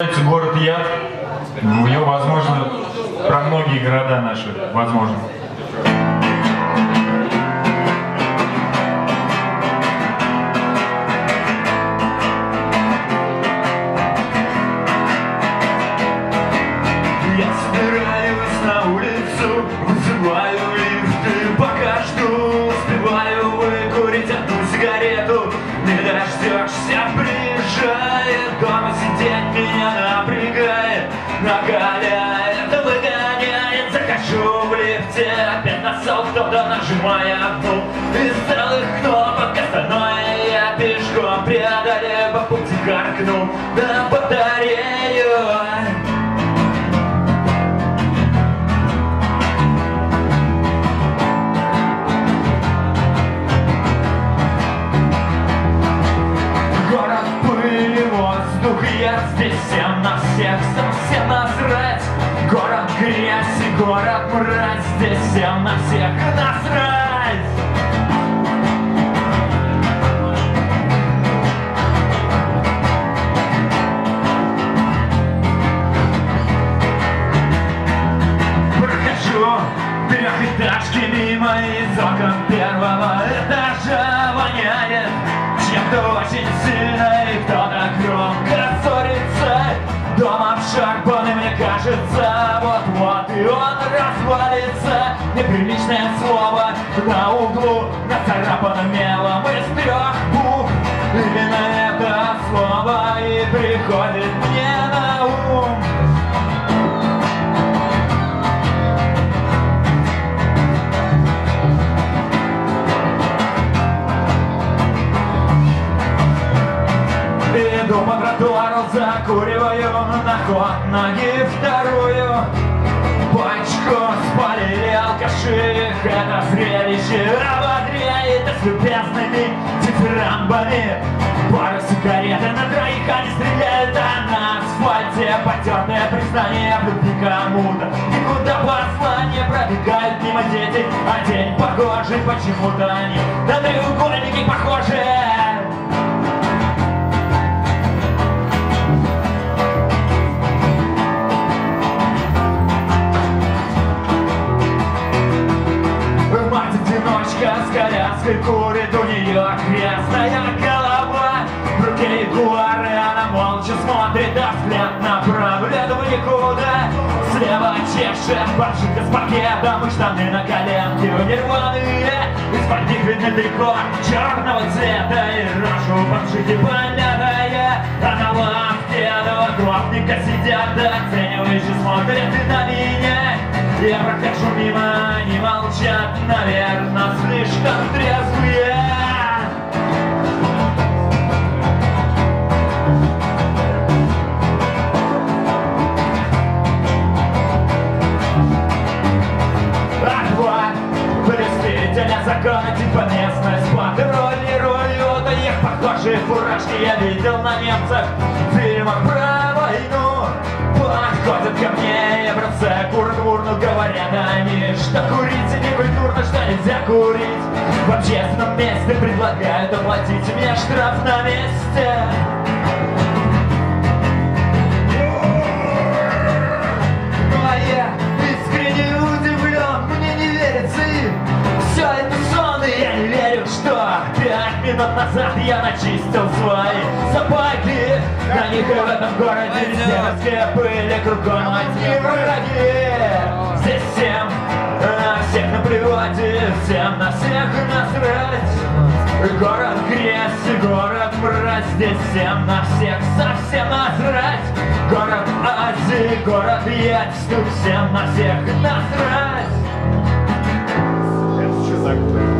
Называется город Яд. Нем, возможно, про многие города наши, возможно. Я собираюсь на улицу, вызываю лифты, пока жду, успеваю выкурить одну сигарету. Не дождешься, приезжает, дома кто-то, нажимая одну из целых кнопок, остальное. Я пешком преодолею, по пути каркну на батарею. Город пыли, воздух, я здесь всем на трехэтажки мимо из окон первого этажа воняет чем-то очень сильно и кто-то громко ссорится. Дома обшарпанный, мне кажется, и он развалится. Неприличное слово на углу, нацарапано мелом из трех букв. Именно это слово и приходит мне на ум. Иду по тротуару, закуриваю на ход ноги вторую Пачку спалили алкаши, это зрелище ободряет с любезными дифирамбами Пара сигарет на троих они стреляют, а на асфальте потертое признание в любви кому-то. Никуда послание пробегают мимо дети, а день похожий почему-то они на треугольники похожи Мать-одиночка с коляской курит, у нее крестная голова В руке ягуары, она молча смотрит, а взгляд направлен в никуда. Слева чешет бомжика с пакетом и штаны на коленке у нерваные Из-под них видно трико черного цвета. И рожу бомжики помятая А на два гопника сидят, оценивающе смотрят и на меня я прохожу мимо, они молчат, наверное, слишком трезвые. А два блюстителя закона типа местность патрулируют их похожие фуражки я видел на немцах в фильмах про Подходят ко мне и бросая курят в урну Говорят они, что курить не культурно, что нельзя курить. В общественном месте предлагают оплатить мне штраф на месте минут назад я начистил свои сапоги. На них и в этом городе все морские были кругом одни враги. Здесь всем на всех наплевать всем на всех насрать. Город грязь город мразь Здесь всем на всех совсем насрать. Город Азии, город Ять Тут всем на всех насрать. Это что